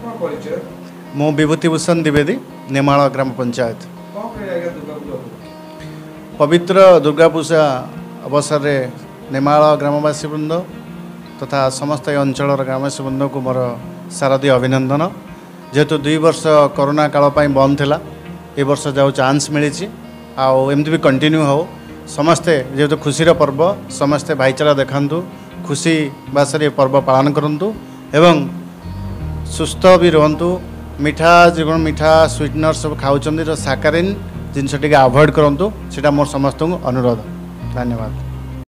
କ'ଣ ପରିଚୟ ମୁଁ ବିଭୂତି ଭୂଷଣ ଦ୍ୱିବେଦୀ ନେମାଳ ଗ୍ରାମ ପଞ୍ଚାୟତ? ପବିତ୍ର ଦୁର୍ଗା ପୂଜା ଅବସରରେ ନେମାଳ ଗ୍ରାମବାସୀ ବୃନ୍ଦ ତଥା ସମସ୍ତ ଏ ଅଞ୍ଚଳର ଗ୍ରାମବାସୀ ବୃନ୍ଦକୁ ମୋର ଶାରଦୀୟ ଅଭିନନ୍ଦନ। ଯେହେତୁ ଦୁଇ ବର୍ଷ କରୋନା କାଳ ପାଇଁ ବନ୍ଦ ଥିଲା ଏ ବର୍ଷ ଯାଉ ଚାନ୍ସ ମିଳିଛି ଆଉ ଏମିତି ବି କଣ୍ଟିନ୍ୟୁ ହେଉ। ସମସ୍ତେ ଯେହେତୁ ଖୁସିର ପର୍ବ ସମସ୍ତେ ଭାଇଚାରା ଦେଖାନ୍ତୁ ଖୁସି ବାସରେ ଏ ପର୍ବ ପାଳନ କରନ୍ତୁ ଏବଂ ସୁସ୍ଥ ବି ରୁହନ୍ତୁ। ମିଠା ଯେକୌଣ ମିଠା ସୁଇଟନର୍ ସବୁ ଖାଉଛନ୍ତି ତ ସାକାରିନ୍ ଜିନିଷ ଟିକେ ଆଭଏଡ଼ କରନ୍ତୁ। ସେଇଟା ମୋର ସମସ୍ତଙ୍କୁ ଅନୁରୋଧ। ଧନ୍ୟବାଦ।